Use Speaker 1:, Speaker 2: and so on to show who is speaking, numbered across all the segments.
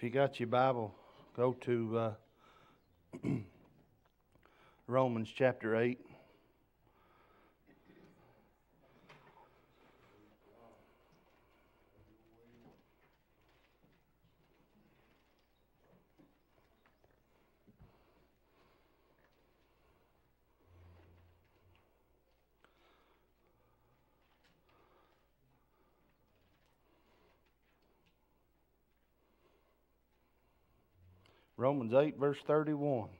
Speaker 1: If you
Speaker 2: got your Bible, go to uh, Romans chapter 8. Romans 8, verse 31.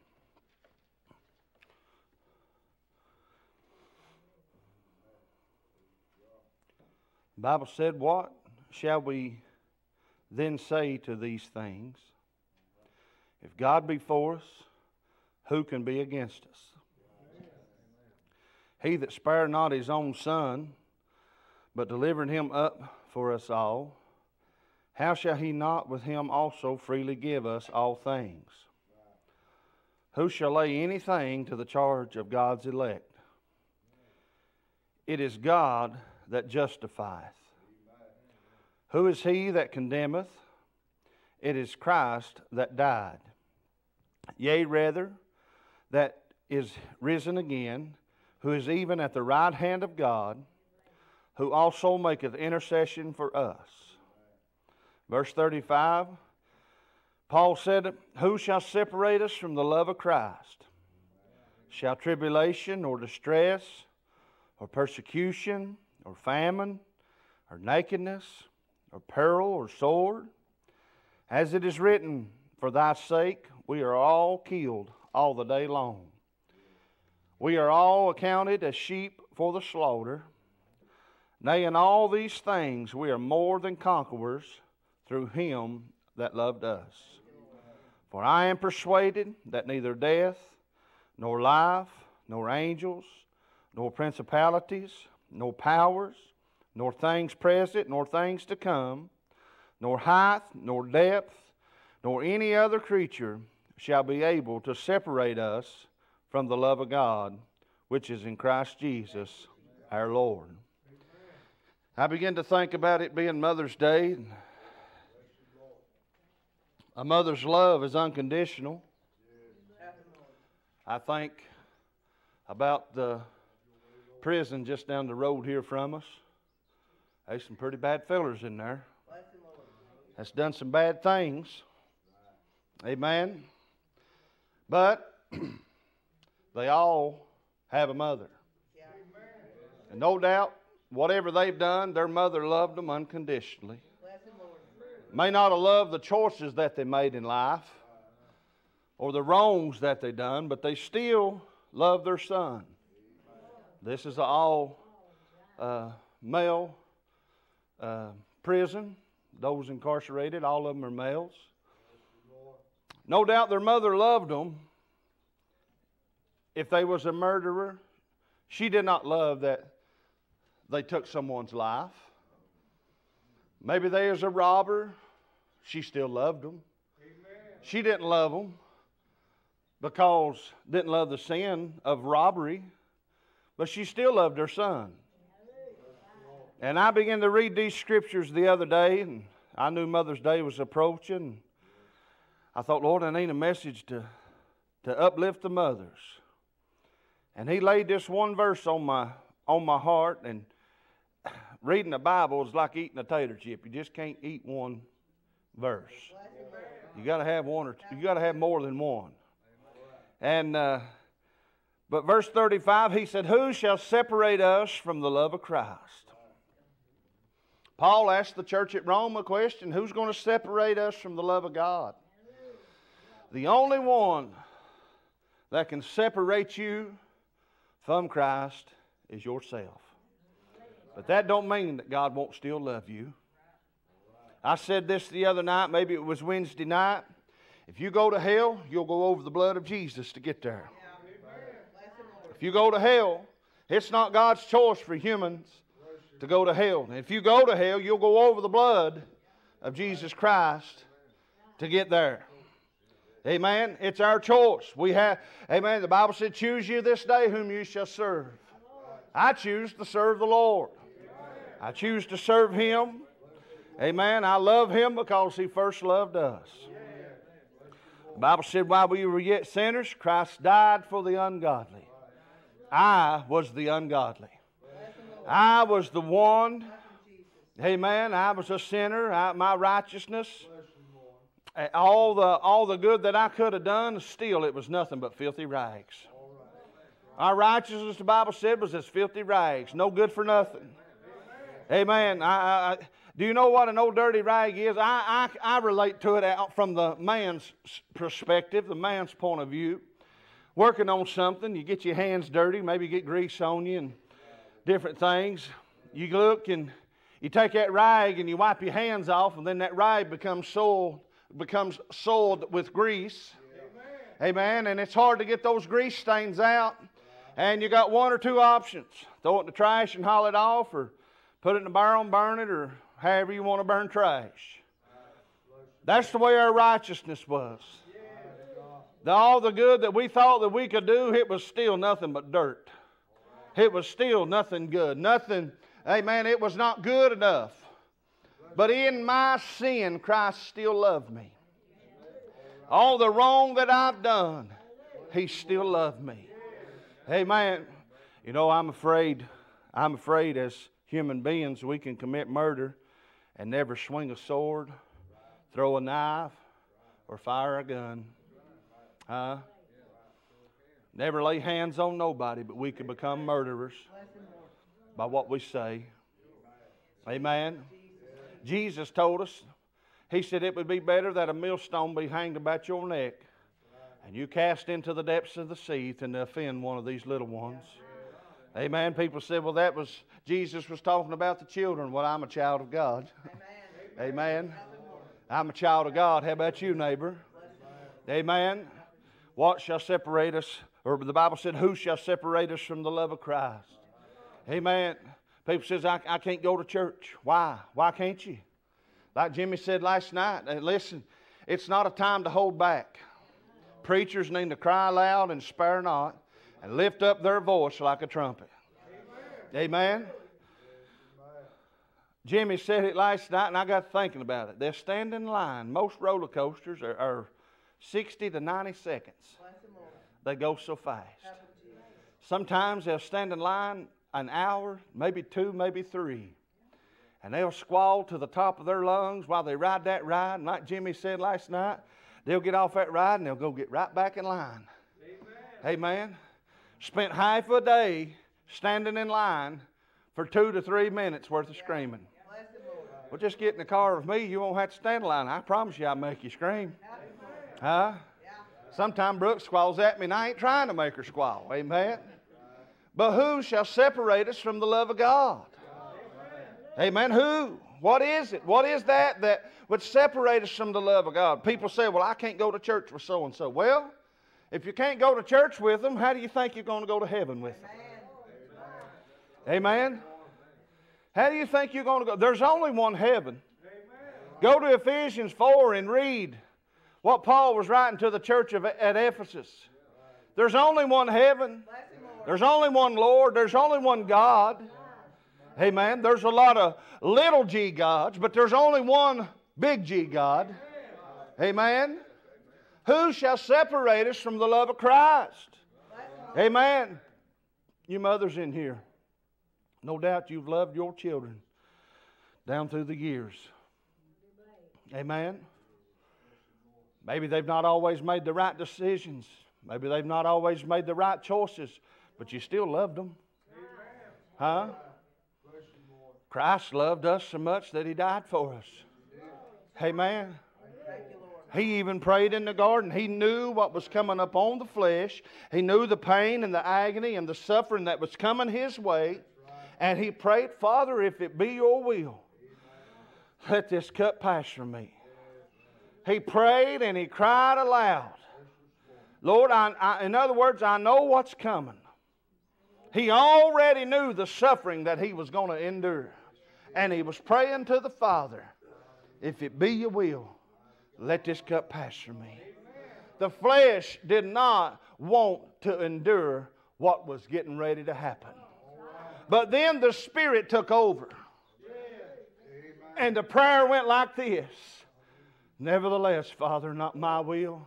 Speaker 2: The Bible said, What shall we then say to these things? If God be for us, who can be against us? He that spared not his own son, but delivered him up for us all, how shall he not with him also freely give us all things? Who shall lay anything to the charge of God's elect? It is God that justifieth. Who is he that condemneth? It is Christ that died. Yea, rather, that is risen again, who is even at the right hand of God, who also maketh intercession for us. Verse 35 Paul said, Who shall separate us from the love of Christ? Shall tribulation or distress or persecution or famine or nakedness or peril or sword? As it is written, For thy sake we are all killed all the day long. We are all accounted as sheep for the slaughter. Nay, in all these things we are more than conquerors through him that loved us. For I am persuaded that neither death, nor life, nor angels, nor principalities, nor powers, nor things present, nor things to come, nor height, nor depth, nor any other creature shall be able to separate us from the love of God, which is in Christ Jesus our Lord. I begin to think about it being Mother's Day. A mother's love is unconditional. I think about the prison just down the road here from us. There's some pretty bad fellers in there. That's done some bad things. Amen. But they all have a mother. And no doubt, whatever they've done, their mother loved them unconditionally. May not have loved the choices that they made in life or the wrongs that they done, but they still love their son. This is an all uh, male uh, prison. Those incarcerated, all of them are males. No doubt their mother loved them. If they was a murderer, she did not love that they took someone's life. Maybe they was a robber. She still loved them. She didn't love them because didn't love the sin of robbery, but she still loved her son. And I began to read these scriptures the other day, and I knew Mother's Day was approaching. I thought, Lord, I need a message to, to uplift the mothers. And he laid this one verse on my on my heart and reading the Bible is like eating a tater chip. You just can't eat one verse. You got to have one or two, you got to have more than one. And uh, but verse 35, he said, "Who shall separate us from the love of Christ?" Paul asked the church at Rome a question: Who's going to separate us from the love of God? The only one that can separate you from Christ is yourself. But that don't mean that God won't still love you. I said this the other night, maybe it was Wednesday night. If you go to hell, you'll go over the blood of Jesus to get there. If you go to hell, it's not God's choice for humans to go to hell. If you go to hell, you'll go over the blood of Jesus Christ to get there. Amen. It's our choice. We have, amen. The Bible said, Choose you this day whom you shall serve. I choose to serve the Lord. I choose to serve Him. Amen. I love Him because He first loved us. The Bible said, while we were yet sinners, Christ died for the ungodly. I was the ungodly. I was the one. Amen. I was a sinner. I, my righteousness, eh, all the, all the good that I could have done, still it was nothing but filthy rags. Our righteousness, the Bible said, was as filthy rags, no good for nothing. Amen. I, I, do you know what an old dirty rag is? I, I, I relate to it out from the man's perspective, the man's point of view. Working on something, you get your hands dirty, maybe get grease on you and different things. You look and you take that rag and you wipe your hands off, and then that rag becomes soiled, becomes soiled with grease. Amen. And it's hard to get those grease stains out. And you got one or two options: throw it in the trash and haul it off, or put it in a barrel and burn it, or however you want to burn trash. That's the way our righteousness was. The, all the good that we thought that we could do, it was still nothing but dirt. It was still nothing good. Nothing, hey amen, it was not good enough. But in my sin, Christ still loved me. All the wrong that I've done, He still loved me. Amen. You know, I'm afraid, I'm afraid as human beings we can commit murder and never swing a sword, throw a knife, or fire a gun. Huh? Never lay hands on nobody, but we can become murderers by what we say. Amen. Jesus told us, He said it would be better that a millstone be hanged about your neck and you cast into the depths of the sea than to offend one of these little ones. Amen. People said, well, that was, Jesus was talking about the children. Well, I'm a child of God. Amen. Amen. I'm a child of God. How about you, neighbor? Amen. What shall separate us? Or the Bible said, who shall separate us from the love of Christ? Amen. People says, I, I can't go to church. Why? Why can't you? Like Jimmy said last night, uh, listen, it's not a time to hold back. Preachers need to cry loud and spare not and lift up their voice like a trumpet. Amen. Jimmy said it last night, and I got thinking about it. They're standing in line. Most roller coasters are, are 60 to 90 seconds. They go so fast. Sometimes they'll stand in line an hour, maybe two, maybe three. And they'll squall to the top of their lungs while they ride that ride. And like Jimmy said last night, they'll get off that ride and they'll go get right back in line. Amen. Amen. Spent half a day standing in line for two to three minutes worth of screaming. Well, just get in the car with me. You won't have to stand in line. I promise you, I'll make you scream. Huh? Sometimes Brooke squalls at me, and I ain't trying to make her squall. Amen. But who shall separate us from the love of God? Amen. Who? What is it? What is that that would separate us from the love of God? People say, well, I can't go to church with so and so. Well, if you can't go to church with them, how do you think you're going to go to heaven with them? Amen. How do you think you're going to go? There's only one heaven. Go to Ephesians 4 and read what Paul was writing to the church of, at Ephesus. There's only one heaven. There's only one Lord. There's only one God. Amen. There's a lot of little g gods, but there's only one big G God. Amen. Who shall separate us from the love of Christ? Amen. You mothers in here, no doubt you've loved your children down through the years. Amen. Maybe they've not always made the right decisions. Maybe they've not always made the right choices, but you still loved them. Huh? Christ loved us so much that He died for us. Amen. He even prayed in the garden. He knew what was coming upon the flesh. He knew the pain and the agony and the suffering that was coming his way. And he prayed, Father, if it be your will, let this cup pass from me. He prayed and he cried aloud. Lord, I, I, in other words, I know what's coming. He already knew the suffering that he was going to endure. And he was praying to the Father, if it be your will, let this cup pass from me. The flesh did not want to endure what was getting ready to happen. But then the Spirit took over. And the prayer went like this Nevertheless, Father, not my will,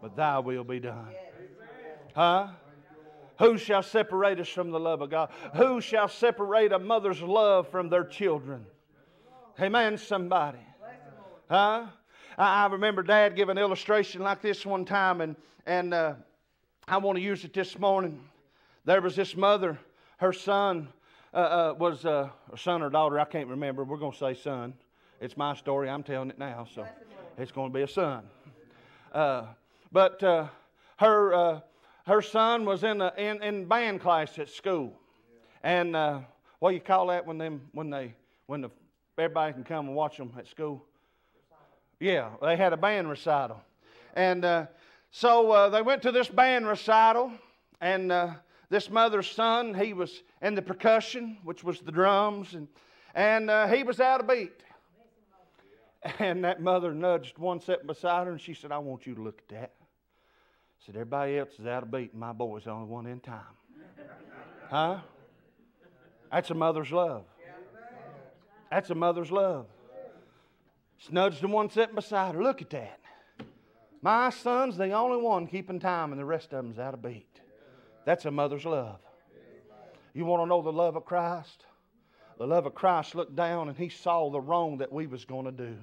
Speaker 2: but thy will be done. Huh? Who shall separate us from the love of God? Who shall separate a mother's love from their children? Amen, somebody. Huh? I, remember Dad giving an illustration like this one time, and, and uh, I want to use it this morning. There was this mother, her son uh, uh, was uh, a son or daughter, I can't remember. We're going to say son. It's my story, I'm telling it now, so it's going to be a son. Uh, but uh, her, uh, her son was in, a, in, in band class at school. And what do you call that when, them, when, they, when the, everybody can come and watch them at school? Yeah, they had a band recital. And uh, so uh, they went to this band recital, and uh, this mother's son, he was in the percussion, which was the drums, and, and uh, he was out of beat. And that mother nudged one sitting beside her, and she said, I want you to look at that. Said, everybody else is out of beat, and my boy's the only one in time. Huh? That's a mother's love. That's a mother's love. Nudged the one sitting beside her. Look at that. My son's the only one keeping time, and the rest of them's out of beat. That's a mother's love. You want to know the love of Christ? The love of Christ looked down and he saw the wrong that we was going to do.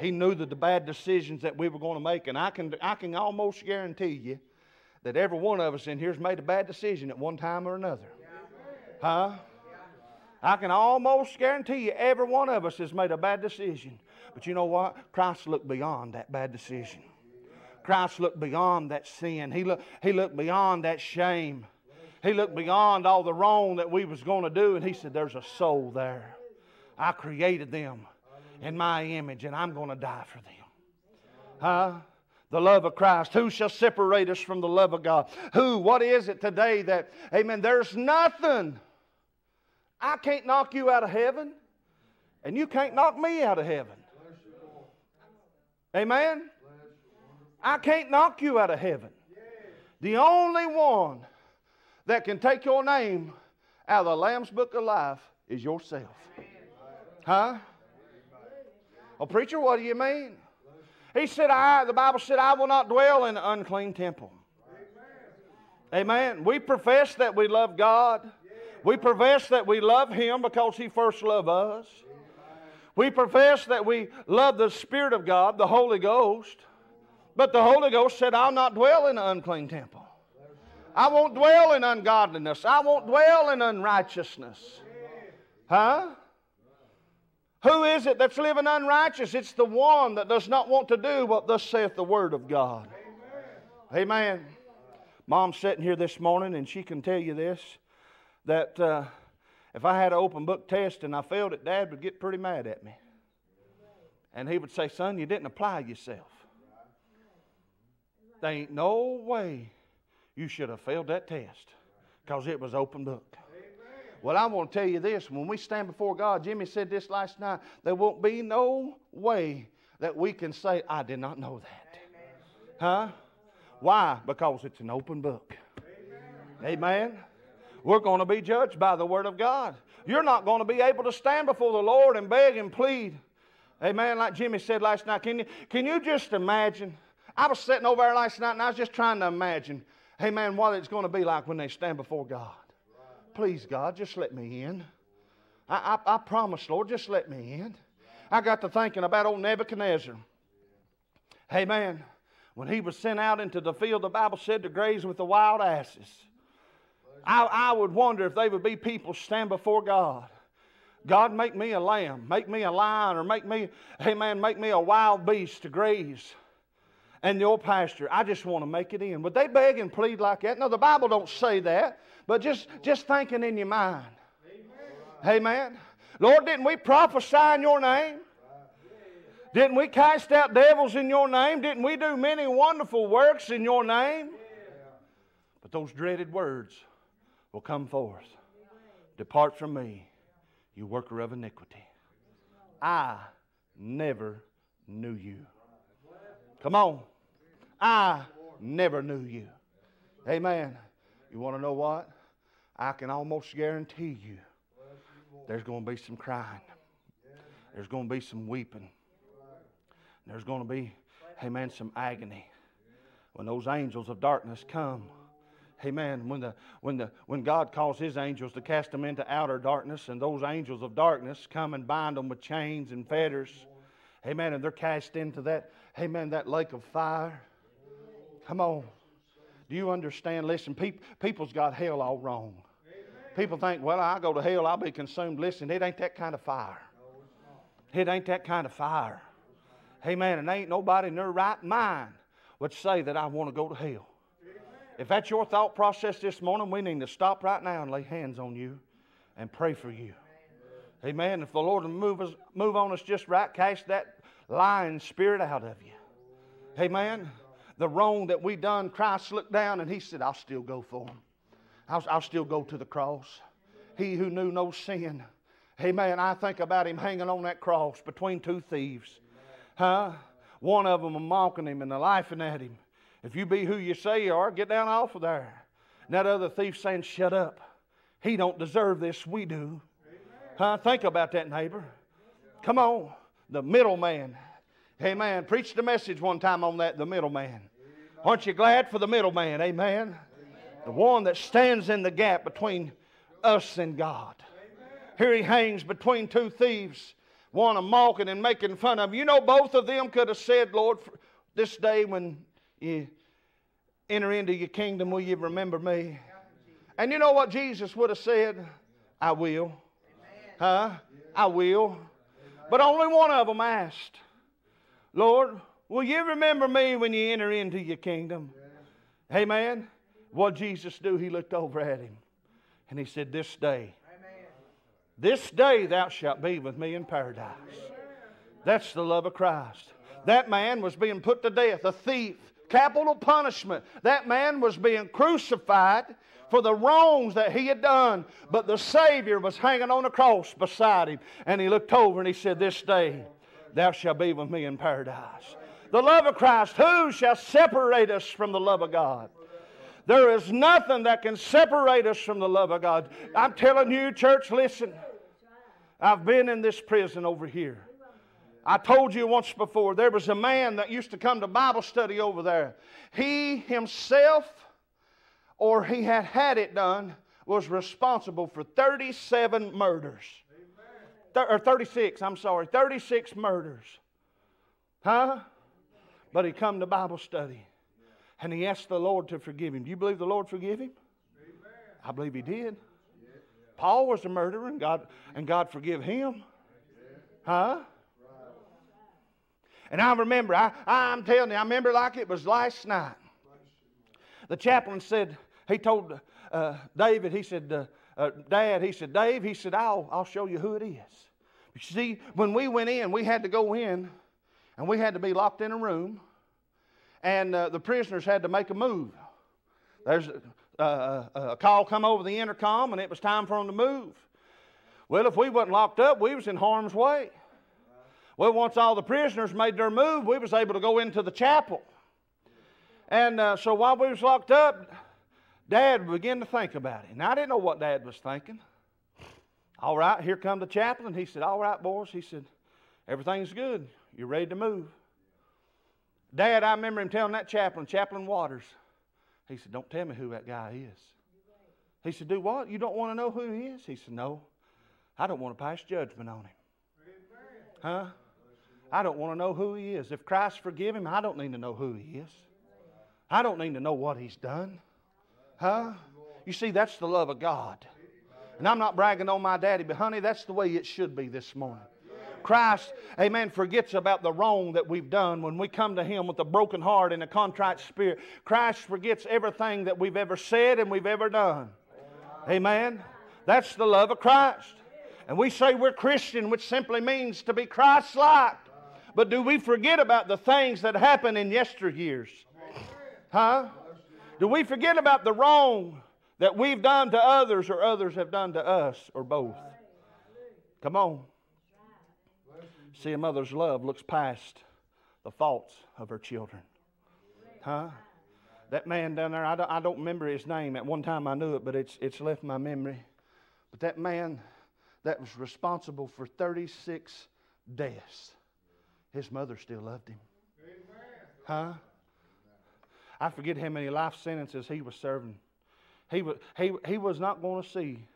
Speaker 2: He knew the, the bad decisions that we were going to make, and I can, I can almost guarantee you that every one of us in here has made a bad decision at one time or another. Huh? I can almost guarantee you every one of us has made a bad decision. But you know what? Christ looked beyond that bad decision. Christ looked beyond that sin. He looked, he looked beyond that shame. He looked beyond all the wrong that we was going to do, and he said, There's a soul there. I created them in my image, and I'm going to die for them. Huh? The love of Christ. Who shall separate us from the love of God? Who? What is it today that, amen, there's nothing. I can't knock you out of heaven, and you can't knock me out of heaven. Amen? I can't knock you out of heaven. The only one that can take your name out of the Lamb's Book of Life is yourself. Huh? Well, preacher, what do you mean? He said, I, the Bible said, I will not dwell in an unclean temple. Amen. We profess that we love God. We profess that we love Him because He first loved us. We profess that we love the Spirit of God, the Holy Ghost. But the Holy Ghost said, I'll not dwell in an unclean temple. I won't dwell in ungodliness. I won't dwell in unrighteousness. Huh? Who is it that's living unrighteous? It's the one that does not want to do what thus saith the Word of God. Amen. Mom's sitting here this morning, and she can tell you this that uh, if I had an open book test and I failed it, Dad would get pretty mad at me. And he would say, Son, you didn't apply yourself. There ain't no way you should have failed that test because it was open book. Well, I want to tell you this when we stand before God, Jimmy said this last night, there won't be no way that we can say, I did not know that. Huh? Why? Because it's an open book. Amen. We're going to be judged by the Word of God. You're not going to be able to stand before the Lord and beg and plead. Amen. Like Jimmy said last night, can you, can you just imagine? I was sitting over there last night and I was just trying to imagine, hey man, what it's going to be like when they stand before God. Please, God, just let me in. I, I, I promise, Lord, just let me in. I got to thinking about old Nebuchadnezzar. Hey man, when he was sent out into the field, the Bible said to graze with the wild asses. I, I would wonder if they would be people stand before God. God, make me a lamb, make me a lion, or make me, hey man, make me a wild beast to graze and your pasture. I just want to make it in. Would they beg and plead like that? No, the Bible don't say that, but just, just thinking in your mind. Amen. Amen. Lord, didn't we prophesy in your name? Didn't we cast out devils in your name? Didn't we do many wonderful works in your name? But those dreaded words will come forth. Depart from me, you worker of iniquity. I never knew you. Come on. I never knew you. Amen. You want to know what? I can almost guarantee you there's going to be some crying. There's going to be some weeping. There's going to be, amen, some agony. When those angels of darkness come, amen, when, the, when, the, when God calls his angels to cast them into outer darkness, and those angels of darkness come and bind them with chains and fetters, amen, and they're cast into that, amen, that lake of fire. Come on. Do you understand? Listen, peop, people's got hell all wrong. People think, well, I go to hell, I'll be consumed. Listen, it ain't that kind of fire. It ain't that kind of fire. Amen. And ain't nobody in their right mind would say that I want to go to hell. If that's your thought process this morning, we need to stop right now and lay hands on you and pray for you. Amen. If the Lord will move, us, move on us just right, cast that lying spirit out of you. Amen. The wrong that we done, Christ looked down and he said, I'll still go for him. I'll, I'll still go to the cross. He who knew no sin. Amen. I think about him hanging on that cross between two thieves. Huh? One of them mocking him and the laughing at him. If you be who you say you are, get down off of there. And that other thief saying, Shut up. He don't deserve this, we do. Huh? Think about that, neighbor. Come on. The middleman. Amen. Preached a message one time on that, the middleman. Aren't you glad for the middleman? Amen. The one that stands in the gap between us and God. Here he hangs between two thieves one a mocking and making fun of. You know, both of them could have said, Lord, this day when you enter into your kingdom, will you remember me? And you know what Jesus would have said? I will. Huh? I will. But only one of them asked, Lord, will you remember me when you enter into your kingdom? Amen. What Jesus do? He looked over at him and he said, This day this day thou shalt be with me in paradise. That's the love of Christ. That man was being put to death, a thief, capital punishment. That man was being crucified for the wrongs that he had done. But the Savior was hanging on a cross beside him. And he looked over and he said, This day thou shalt be with me in paradise. The love of Christ, who shall separate us from the love of God? There is nothing that can separate us from the love of God. I'm telling you, church, listen. I've been in this prison over here. I told you once before, there was a man that used to come to Bible study over there. He himself, or he had had it done, was responsible for 37 murders. Or 36, I'm sorry, 36 murders. Huh? But he come to Bible study and he asked the Lord to forgive him. Do you believe the Lord forgive him? I believe he did. Paul was a murderer and God, and God forgive him. Huh? And I remember, I, I'm telling you, I remember like it was last night. The chaplain said, he told uh, David, he said, uh, uh, Dad, he said, Dave, he said, I'll, I'll show you who it is. You see, when we went in, we had to go in and we had to be locked in a room, and uh, the prisoners had to make a move. There's uh, a call come over the intercom, and it was time for them to move. Well, if we wasn't locked up, we was in harm's way. Well, once all the prisoners made their move, we was able to go into the chapel. And uh, so while we was locked up, Dad began to think about it. And I didn't know what Dad was thinking. All right, here come the chaplain. He said, all right, boys. He said, everything's good. You're ready to move. Dad, I remember him telling that chaplain, Chaplain Waters, he said, Don't tell me who that guy is. He said, Do what? You don't want to know who he is? He said, No. I don't want to pass judgment on him. Huh? I don't want to know who he is. If Christ forgive him, I don't need to know who he is. I don't need to know what he's done. Huh? You see, that's the love of God. And I'm not bragging on my daddy, but honey, that's the way it should be this morning. Christ, amen, forgets about the wrong that we've done when we come to Him with a broken heart and a contrite spirit. Christ forgets everything that we've ever said and we've ever done. Amen. That's the love of Christ. And we say we're Christian, which simply means to be Christ like. But do we forget about the things that happened in yesteryears? Huh? Do we forget about the wrong that we've done to others or others have done to us or both? Come on. See, a mother's love looks past the faults of her children. Huh? That man down there, I don't, I don't remember his name. At one time I knew it, but it's, it's left my memory. But that man that was responsible for 36 deaths his mother still loved him. Huh? I forget how many life sentences he was serving. He was, he, he was not going to see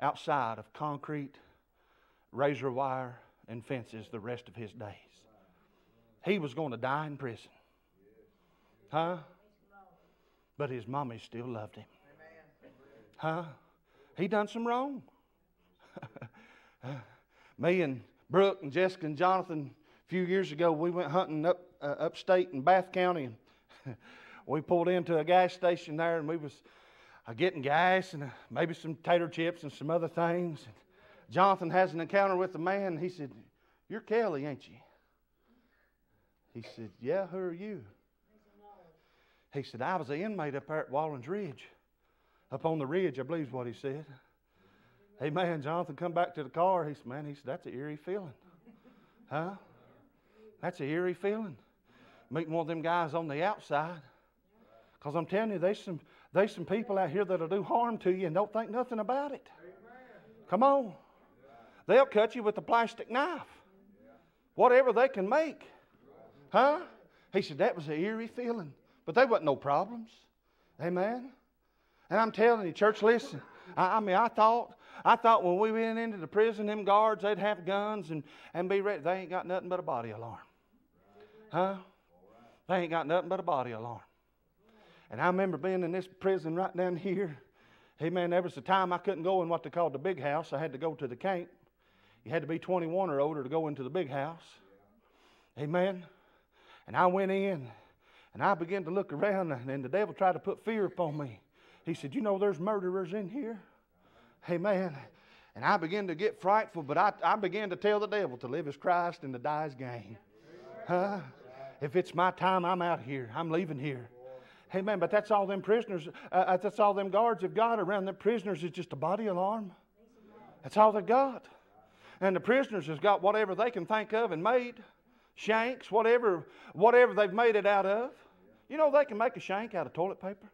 Speaker 2: outside of concrete, razor wire, and fences the rest of his days. He was going to die in prison. Huh? But his mommy still loved him. Huh? He done some wrong. Me and Brooke and Jessica and Jonathan a few years ago, we went hunting up uh, upstate in Bath County, and we pulled into a gas station there, and we was uh, getting gas and uh, maybe some tater chips and some other things. And Jonathan has an encounter with a man. He said, "You're Kelly, ain't you?" He said, "Yeah. Who are you?" He said, "I was an inmate up there at Wallens Ridge, up on the ridge, I believe is what he said." Hey man, Jonathan come back to the car. He said, "Man, he said that's an eerie feeling, huh?" That's an eerie feeling. Meeting one of them guys on the outside. Because I'm telling you, there's some, there's some people out here that'll do harm to you and don't think nothing about it. Come on. They'll cut you with a plastic knife. Whatever they can make. Huh? He said that was an eerie feeling. But they wasn't no problems. Amen. And I'm telling you, church, listen. I, I mean, I thought I thought when we went into the prison, them guards, they'd have guns and, and be ready. They ain't got nothing but a body alarm. Huh? They ain't got nothing but a body alarm. And I remember being in this prison right down here. Hey, man, there was a time I couldn't go in what they called the big house. I had to go to the camp. You had to be 21 or older to go into the big house. Amen. And I went in and I began to look around, and the devil tried to put fear upon me. He said, You know, there's murderers in here. Amen. And I began to get frightful, but I, I began to tell the devil to live as Christ and to die as gain. Huh? If it's my time, I'm out here. I'm leaving here. Amen. But that's all them prisoners, uh, uh, that's all them guards have got around them prisoners is just a body alarm. That's all they've got. And the prisoners has got whatever they can think of and made. Shanks, whatever, whatever they've made it out of. You know they can make a shank out of toilet paper.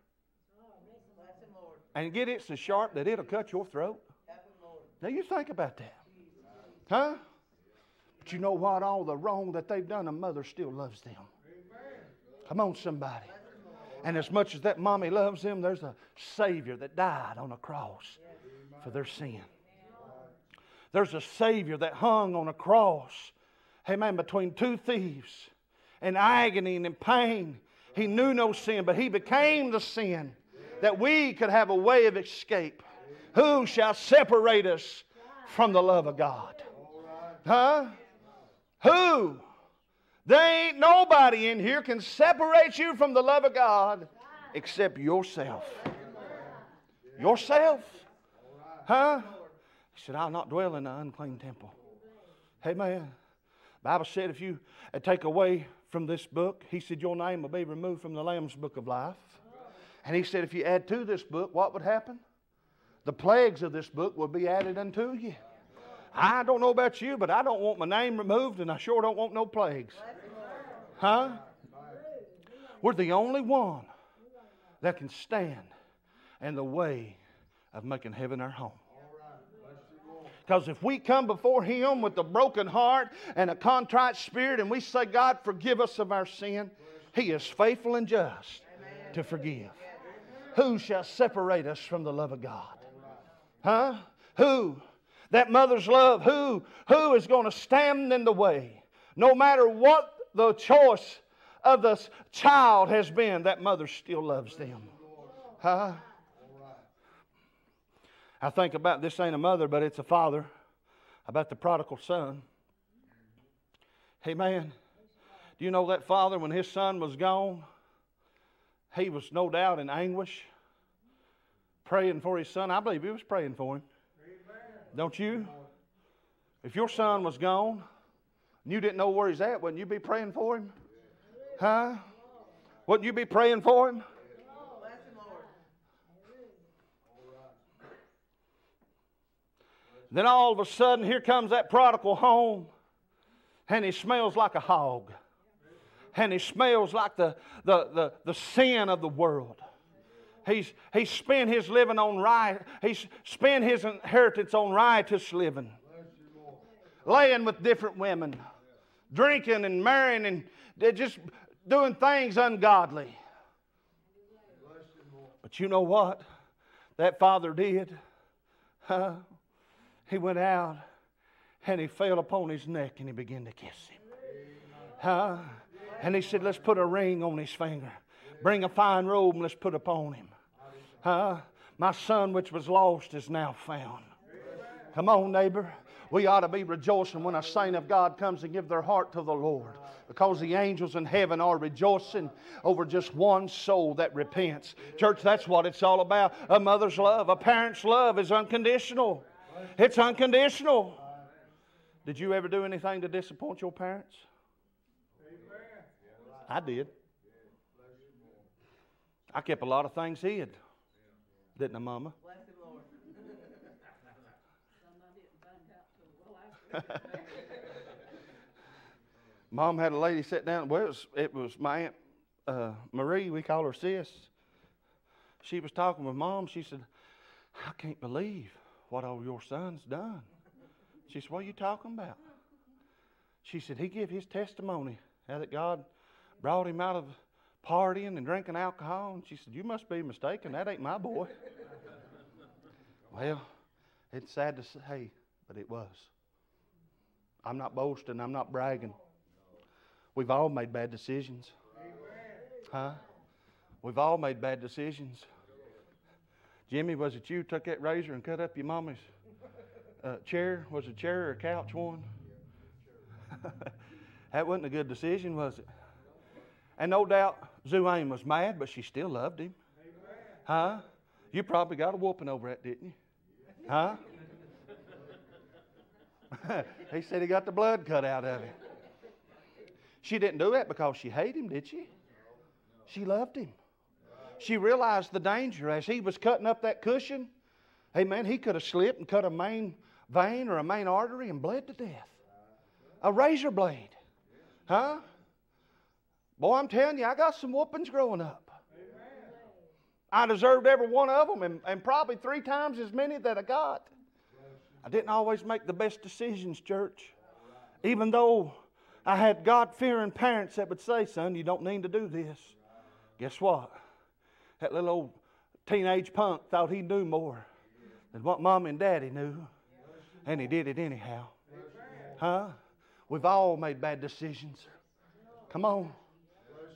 Speaker 2: And get it so sharp that it'll cut your throat. Now you think about that. Huh? But you know what? All the wrong that they've done, a mother still loves them. Come on, somebody. And as much as that mommy loves them, there's a Savior that died on a cross for their sin. There's a Savior that hung on a cross, amen, between two thieves in agony and in pain. He knew no sin, but He became the sin that we could have a way of escape. Who shall separate us from the love of God? Huh? Who? There ain't nobody in here can separate you from the love of God except yourself. Yourself. Huh? He said, I'll not dwell in the unclean temple. Amen. Bible said if you uh, take away from this book, he said, your name will be removed from the Lamb's book of life. And he said, if you add to this book, what would happen? The plagues of this book will be added unto you. I don't know about you, but I don't want my name removed, and I sure don't want no plagues. Huh? We're the only one that can stand in the way of making heaven our home. Because if we come before Him with a broken heart and a contrite spirit and we say, God, forgive us of our sin, He is faithful and just to forgive. Who shall separate us from the love of God? Huh? Who? That mother's love, who? Who is going to stand in the way? No matter what the choice of the child has been, that mother still loves them. Huh? I think about this ain't a mother, but it's a father. About the prodigal son. Hey, man, do you know that father, when his son was gone, he was no doubt in anguish, praying for his son. I believe he was praying for him. Don't you? If your son was gone and you didn't know where he's at, wouldn't you be praying for him? Huh? Wouldn't you be praying for him? Then all of a sudden, here comes that prodigal home, and he smells like a hog. And he smells like the, the, the, the sin of the world. He's, he's spent his living on right, he's spent his inheritance on riotous living, laying with different women, drinking and marrying and just doing things ungodly. But you know what? That father did. Huh? He went out and he fell upon his neck and he began to kiss him. Huh? And he said, Let's put a ring on his finger. Bring a fine robe and let's put upon him. Huh? My son, which was lost, is now found. Come on, neighbor. We ought to be rejoicing when a saint of God comes and give their heart to the Lord because the angels in heaven are rejoicing over just one soul that repents. Church, that's what it's all about. A mother's love, a parent's love is unconditional. It's unconditional. Did you ever do anything to disappoint your parents? I did. I kept a lot of things hid, didn't I, Mama? Mom had a lady sit down. Well, it was, it was my aunt uh, Marie. We call her sis. She was talking with mom. She said, "I can't believe what all your son's done." She said, "What are you talking about?" She said, "He gave his testimony how that God brought him out of partying and drinking alcohol." And she said, "You must be mistaken. That ain't my boy." well, it's sad to say, but it was. I'm not boasting. I'm not bragging. We've all made bad decisions. Huh? We've all made bad decisions. Jimmy, was it you took that razor and cut up your mama's uh, chair? Was it a chair or couch one? that wasn't a good decision, was it? And no doubt Zuane was mad, but she still loved him. Huh? You probably got a whooping over that, didn't you? Huh? he said he got the blood cut out of him. She didn't do that because she hated him, did she? She loved him. She realized the danger as he was cutting up that cushion. Hey, man, he could have slipped and cut a main vein or a main artery and bled to death. A razor blade. Huh? Boy, I'm telling you, I got some whoopings growing up. I deserved every one of them and, and probably three times as many that I got. I didn't always make the best decisions, church. Even though I had God fearing parents that would say, son, you don't need to do this. Guess what? That little old teenage punk thought he knew more than what mom and daddy knew. And he did it anyhow. Huh? We've all made bad decisions. Come on.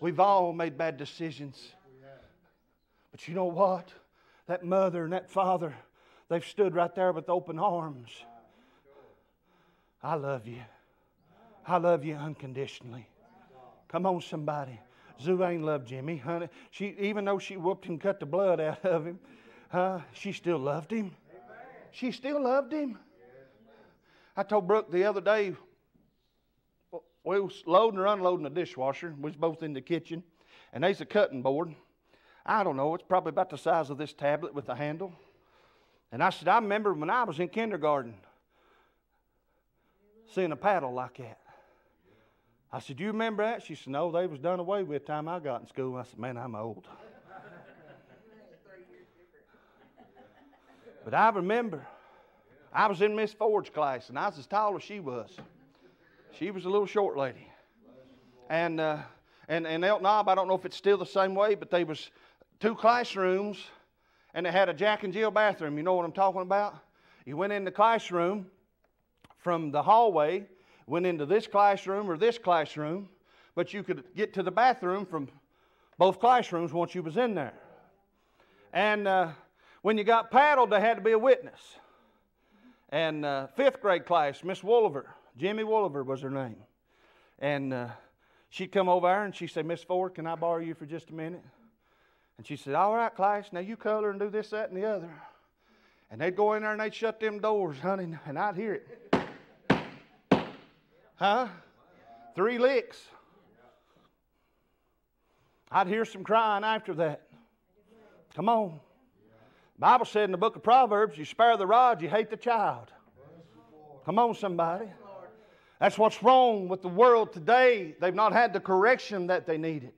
Speaker 2: We've all made bad decisions. But you know what? That mother and that father, they've stood right there with open arms. I love you. I love you unconditionally. Come on, somebody. Zuane loved Jimmy, honey. She, even though she whooped him, cut the blood out of him, uh, she still loved him. She still loved him. I told Brooke the other day, we was loading or unloading the dishwasher. We was both in the kitchen, and there's a cutting board. I don't know, it's probably about the size of this tablet with a handle. And I said, I remember when I was in kindergarten seeing a paddle like that. I said, Do you remember that? She said, No, they was done away with the time I got in school. I said, Man, I'm old. but I remember I was in Miss Ford's class and I was as tall as she was. She was a little short lady. And uh, and, and Elk Knob, I don't know if it's still the same way, but they was two classrooms and they had a Jack and Jill bathroom. You know what I'm talking about? You went in the classroom from the hallway, went into this classroom or this classroom, but you could get to the bathroom from both classrooms once you was in there. And uh, when you got paddled, there had to be a witness. And uh, fifth grade class, Miss Wolliver, Jimmy Wolliver was her name. And uh, she'd come over there and she said, Miss Ford, can I borrow you for just a minute? And she said, All right, class, now you color and do this, that, and the other. And they'd go in there and they'd shut them doors, honey, and I'd hear it. Huh? Three licks. I'd hear some crying after that. Come on. Bible said in the book of Proverbs, you spare the rod, you hate the child. Come on, somebody. That's what's wrong with the world today. They've not had the correction that they needed.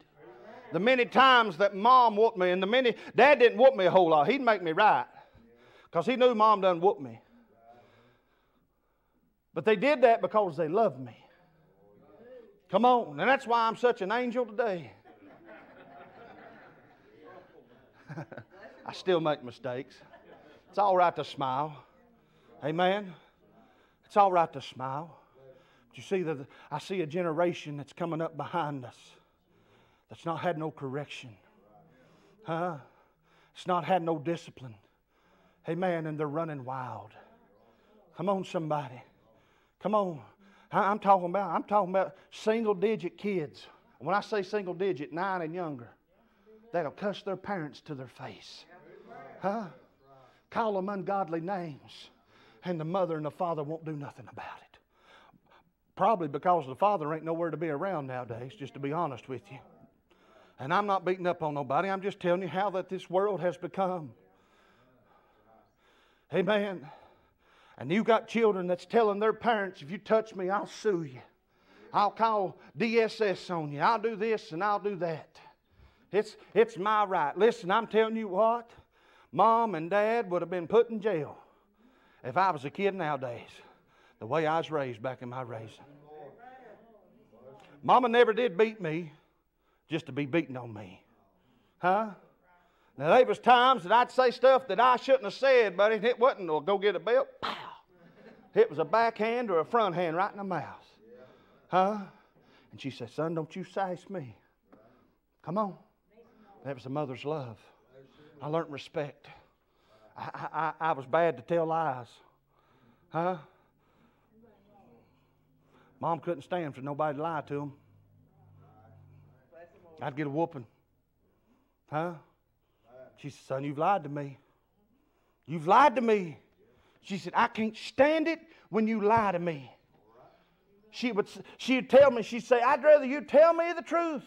Speaker 2: The many times that mom whooped me, and the many, dad didn't whoop me a whole lot. He'd make me right because he knew mom done whoop me. But they did that because they loved me. Come on. And that's why I'm such an angel today. I still make mistakes. It's all right to smile. Amen. It's all right to smile. You see, the, I see a generation that's coming up behind us that's not had no correction. Huh? It's not had no discipline. Amen. And they're running wild. Come on, somebody. Come on. I'm talking about, I'm talking about single digit kids. When I say single digit, nine and younger, that'll cuss their parents to their face. Huh? Call them ungodly names. And the mother and the father won't do nothing about it. Probably because the father ain't nowhere to be around nowadays, just to be honest with you. And I'm not beating up on nobody. I'm just telling you how that this world has become. Amen. And you've got children that's telling their parents, if you touch me, I'll sue you. I'll call DSS on you. I'll do this and I'll do that. It's, it's my right. Listen, I'm telling you what, mom and dad would have been put in jail if I was a kid nowadays, the way I was raised back in my raising. Mama never did beat me just to be beating on me. Huh? Now, there was times that I'd say stuff that I shouldn't have said, but it wasn't, or go get a belt, pow. It was a backhand or a front hand right in the mouth. Huh? And she said, Son, don't you sass me. Come on. That was a mother's love. I learned respect. I, I, I was bad to tell lies. Huh? Mom couldn't stand for nobody to lie to him. I'd get a whooping. Huh? She said, Son, you've lied to me. You've lied to me. She said, I can't stand it when you lie to me. She would, she'd tell me, she'd say, I'd rather you tell me the truth.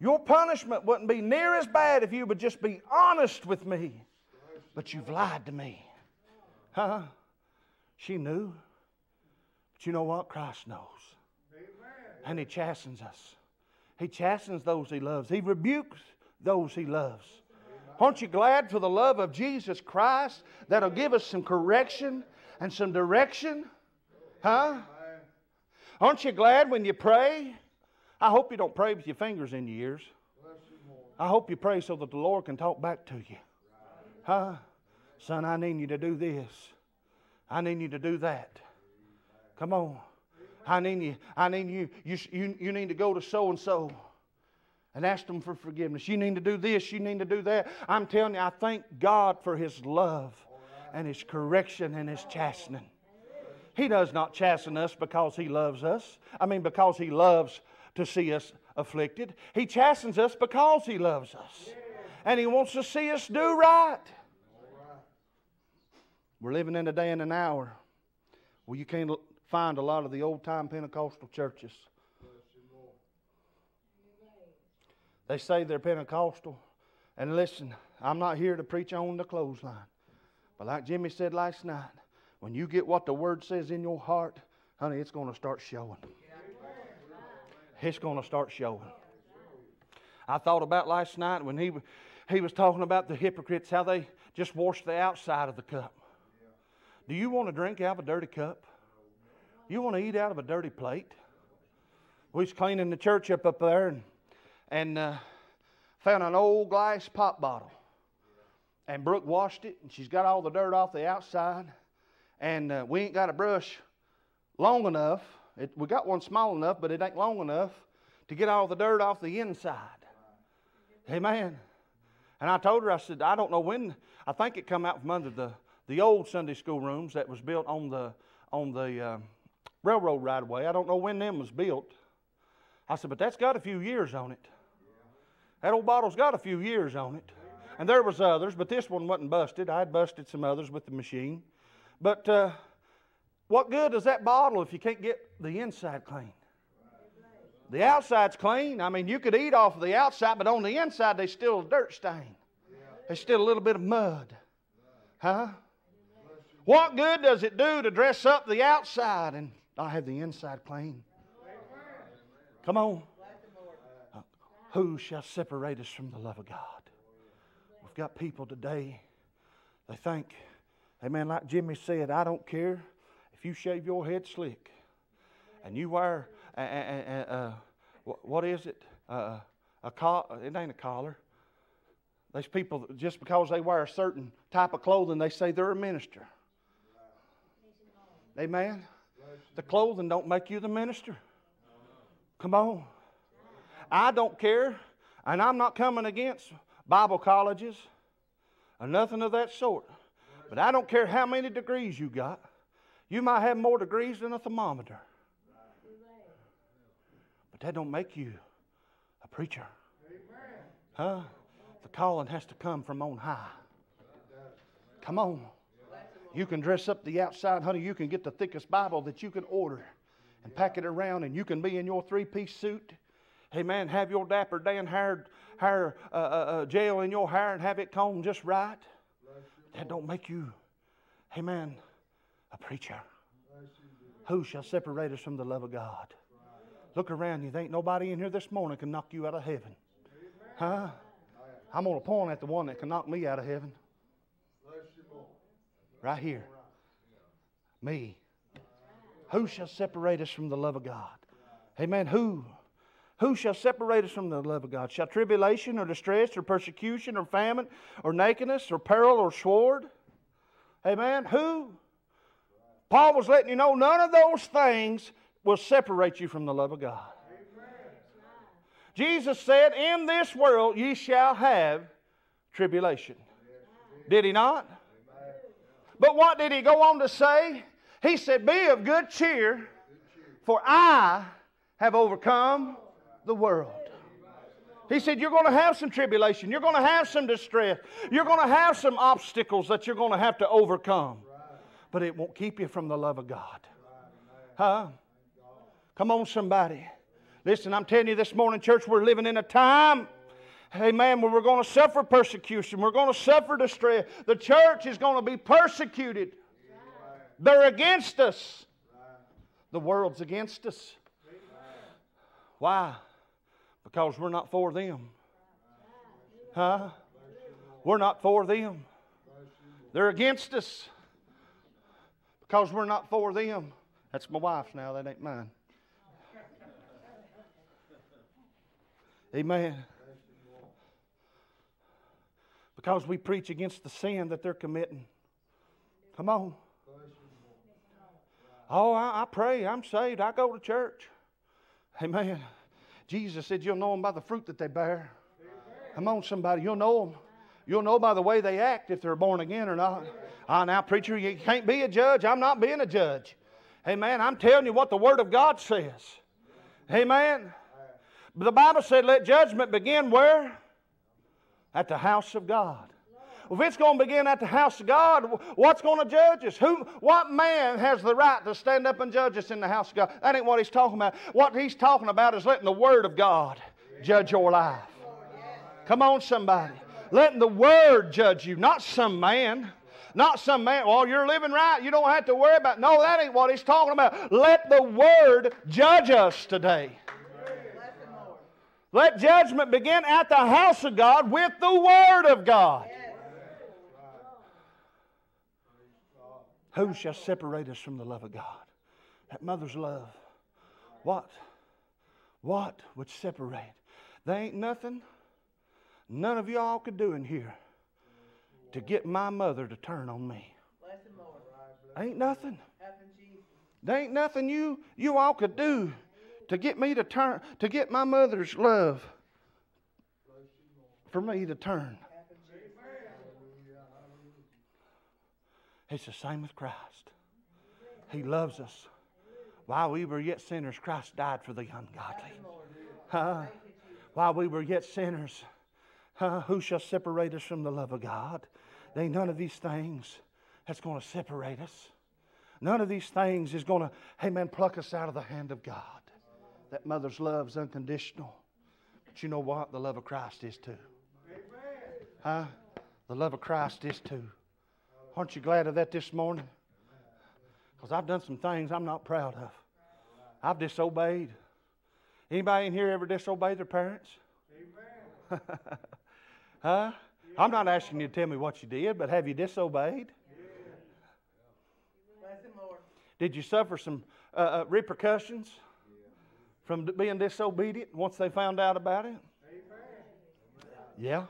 Speaker 2: Your punishment wouldn't be near as bad if you would just be honest with me. But you've lied to me. Huh? She knew. But you know what? Christ knows. And He chastens us. He chastens those He loves, He rebukes those He loves. Aren't you glad for the love of Jesus Christ that'll give us some correction and some direction? Huh? Aren't you glad when you pray? I hope you don't pray with your fingers in your ears. I hope you pray so that the Lord can talk back to you. Huh? Son, I need you to do this. I need you to do that. Come on. I need you. I need you. You, you, you need to go to so and so and ask them for forgiveness. You need to do this, you need to do that. I'm telling you, I thank God for His love and His correction and His chastening. He does not chasten us because He loves us. I mean, because He loves to see us afflicted. He chastens us because He loves us. And He wants to see us do right. We're living in a day and an hour where you can't find a lot of the old time Pentecostal churches. They say they're Pentecostal. And listen, I'm not here to preach on the clothesline. But like Jimmy said last night, when you get what the Word says in your heart, honey, it's going to start showing. It's going to start showing. I thought about last night when he, he was talking about the hypocrites, how they just wash the outside of the cup. Do you want to drink out of a dirty cup? You want to eat out of a dirty plate? We was cleaning the church up up there, and and uh, found an old glass pop bottle. And Brooke washed it, and she's got all the dirt off the outside. And uh, we ain't got a brush long enough. It, we got one small enough, but it ain't long enough to get all the dirt off the inside. Amen. And I told her, I said, I don't know when. I think it come out from under the, the old Sunday school rooms that was built on the on the uh, railroad right away. I don't know when them was built. I said, but that's got a few years on it. That old bottle's got a few years on it. And there was others, but this one wasn't busted. I had busted some others with the machine. But uh, what good is that bottle if you can't get the inside clean? The outside's clean. I mean, you could eat off of the outside, but on the inside, there's still a dirt stain. There's still a little bit of mud. Huh? What good does it do to dress up the outside and not have the inside clean? Come on. Who shall separate us from the love of God? We've got people today, they think, amen, like Jimmy said, I don't care if you shave your head slick and you wear, uh, uh, uh, what is it? a collar. It ain't a collar. There's people, just because they wear a certain type of clothing, they say they're a minister. Amen. The clothing don't make you the minister. Come on. I don't care, and I'm not coming against Bible colleges or nothing of that sort. But I don't care how many degrees you got. You might have more degrees than a thermometer. But that don't make you a preacher. Huh? The calling has to come from on high. Come on. You can dress up the outside, honey. You can get the thickest Bible that you can order and pack it around, and you can be in your three piece suit. Hey, man, have your dapper Dan hair, hair uh, uh, uh, gel in your hair and have it combed just right. That don't make you, hey, man, a preacher. Who shall separate us from the love of God? Look around you. There ain't nobody in here this morning can knock you out of heaven. Huh? I'm going to point at the one that can knock me out of heaven. Right here. Me. Who shall separate us from the love of God? Amen. Who? Who shall separate us from the love of God? Shall tribulation or distress or persecution or famine or nakedness or peril or sword? Amen. Who? Paul was letting you know none of those things will separate you from the love of God. Jesus said, In this world ye shall have tribulation. Did he not? But what did he go on to say? He said, Be of good cheer, for I have overcome the world. He said, You're going to have some tribulation. You're going to have some distress. You're going to have some obstacles that you're going to have to overcome. But it won't keep you from the love of God. Huh? Come on, somebody. Listen, I'm telling you this morning, church, we're living in a time amen, where we're going to suffer persecution, we're going to suffer distress. The church is going to be persecuted. They're against us. The world's against us. Why? Because we're not for them. Huh? We're not for them. They're against us because we're not for them. That's my wife's now, that ain't mine. Amen because we preach against the sin that they're committing. Come on. Oh, I, I, pray. I'm saved. I go to church. Amen. Jesus said, You'll know them by the fruit that they bear. Come on, somebody. You'll know them. You'll know by the way they act if they're born again or not. Ah, now, preacher, you can't be a judge. I'm not being a judge. Amen. I'm telling you what the Word of God says. Amen. The Bible said, Let judgment begin where? At the house of God. If it's going to begin at the house of God, what's going to judge us? Who, what man has the right to stand up and judge us in the house of God? That ain't what he's talking about. What he's talking about is letting the Word of God judge your life. Come on, somebody. Letting the Word judge you, not some man. Not some man, well, you're living right. You don't have to worry about. No, that ain't what he's talking about. Let the Word judge us today. Let judgment begin at the house of God with the Word of God. Who shall separate us from the love of God? That mother's love. What? What would separate? There ain't nothing none of y'all could do in here to get my mother to turn on me.
Speaker 3: Bless him, Lord.
Speaker 2: Ain't nothing.
Speaker 3: Help him, Jesus.
Speaker 2: There ain't nothing you you all could do to get me to turn to get my mother's love for me to turn. It's the same with Christ. He loves us. While we were yet sinners, Christ died for the ungodly. Huh? While we were yet sinners, huh, who shall separate us from the love of God? There ain't none of these things that's going to separate us. None of these things is going to, hey man, pluck us out of the hand of God. That mother's love is unconditional. But you know what? The love of Christ is too. Huh? The love of Christ is too. Aren't you glad of that this morning? Because I've done some things I'm not proud of. I've disobeyed. Anybody in here ever disobeyed their parents? huh? I'm not asking you to tell me what you did, but have you disobeyed?
Speaker 3: Bless him, Lord.
Speaker 2: Did you suffer some uh, uh, repercussions from being disobedient once they found out about it? Yeah.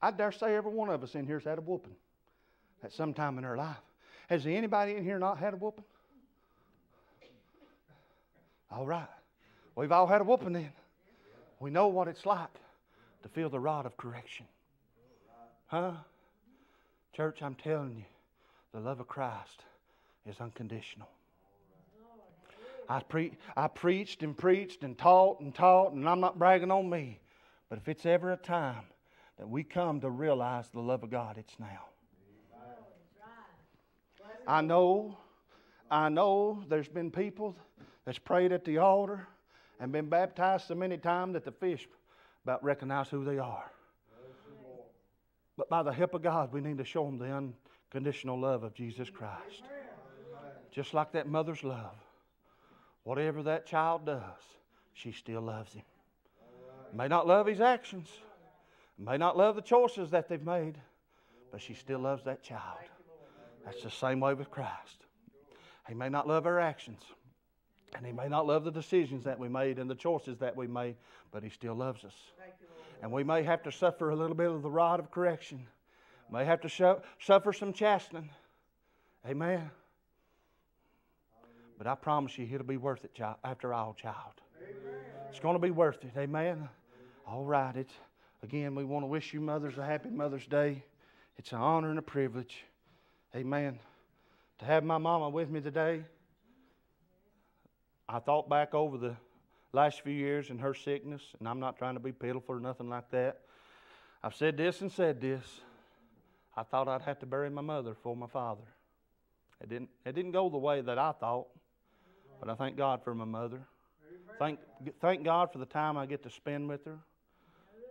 Speaker 2: I dare say every one of us in here's had a whooping at some time in our life. Has anybody in here not had a whooping? All right. We've all had a whooping then. We know what it's like to feel the rod of correction. Huh? Church, I'm telling you, the love of Christ is unconditional. I, pre- I preached and preached and taught and taught, and I'm not bragging on me. But if it's ever a time that we come to realize the love of God, it's now. I know, I know there's been people that's prayed at the altar and been baptized so many times that the fish about recognize who they are. But by the help of God, we need to show them the unconditional love of Jesus Christ. Just like that mother's love. Whatever that child does, she still loves him. May not love his actions, may not love the choices that they've made, but she still loves that child. That's the same way with Christ. He may not love our actions, and he may not love the decisions that we made and the choices that we made, but he still loves us. And we may have to suffer a little bit of the rod of correction. May have to suffer some chastening. Amen. But I promise you, it'll be worth it, child, after all, child. It's going to be worth it. Amen. All right. It's, again, we want to wish you mothers a happy Mother's Day. It's an honor and a privilege. Amen. To have my mama with me today. I thought back over the last few years and her sickness, and I'm not trying to be pitiful or nothing like that. I've said this and said this. I thought I'd have to bury my mother for my father. It didn't, it didn't go the way that I thought, but I thank God for my mother. Thank, thank God for the time I get to spend with her.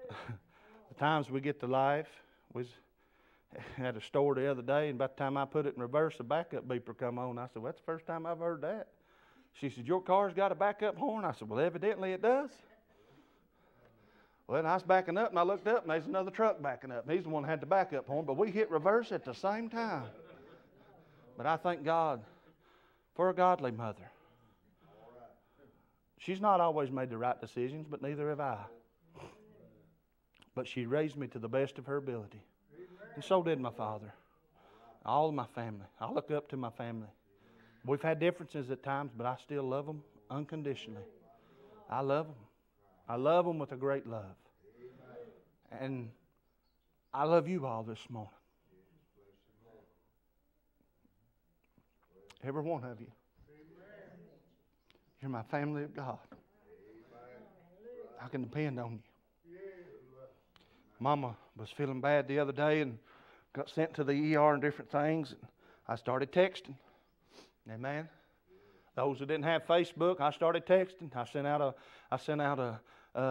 Speaker 2: the times we get to life. We had a store the other day, and by the time I put it in reverse, the backup beeper come on. I said, well, "That's the first time I've heard that." She said, Your car's got a backup horn? I said, Well, evidently it does. Well, I was backing up, and I looked up, and there's another truck backing up. He's the one that had the backup horn, but we hit reverse at the same time. But I thank God for a godly mother. She's not always made the right decisions, but neither have I. But she raised me to the best of her ability. And so did my father. All of my family. I look up to my family. We've had differences at times, but I still love them unconditionally. I love them. I love them with a great love. And I love you all this morning. Every one of you. You're my family of God. I can depend on you. Mama was feeling bad the other day and got sent to the ER and different things. And I started texting. Amen. Those who didn't have Facebook, I started texting. I sent out a, I sent out a, a,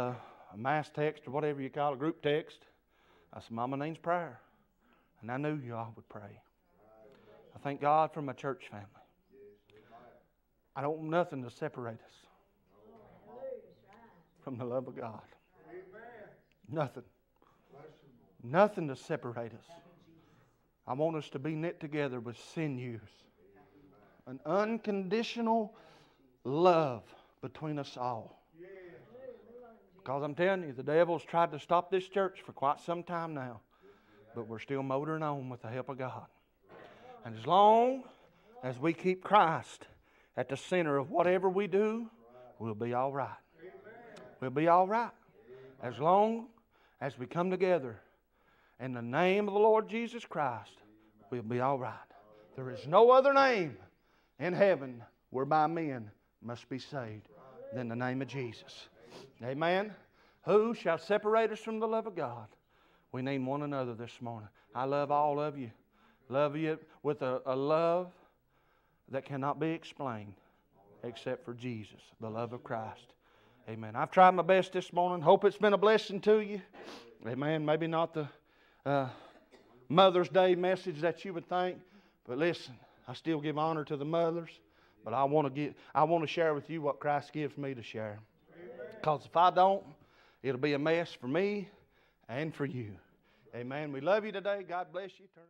Speaker 2: a mass text or whatever you call a group text. I said, Mama needs prayer. And I knew you all would pray. I thank God for my church family. I don't want nothing to separate us from the love of God. Nothing. Nothing to separate us. I want us to be knit together with sinews. An unconditional love between us all. Because I'm telling you, the devil's tried to stop this church for quite some time now. But we're still motoring on with the help of God. And as long as we keep Christ at the center of whatever we do, we'll be all right. We'll be all right. As long as we come together in the name of the Lord Jesus Christ, we'll be all right. There is no other name in heaven whereby men must be saved than the name of Jesus. Amen. Who shall separate us from the love of God? We need one another this morning. I love all of you. Love you with a, a love that cannot be explained except for Jesus, the love of Christ. Amen. I've tried my best this morning. Hope it's been a blessing to you. Amen. Maybe not the uh, Mother's Day message that you would think, but listen, I still give honor to the mothers. But I want to get, I want to share with you what Christ gives me to share. Because if I don't, it'll be a mess for me and for you. Amen. We love you today. God bless you. Turn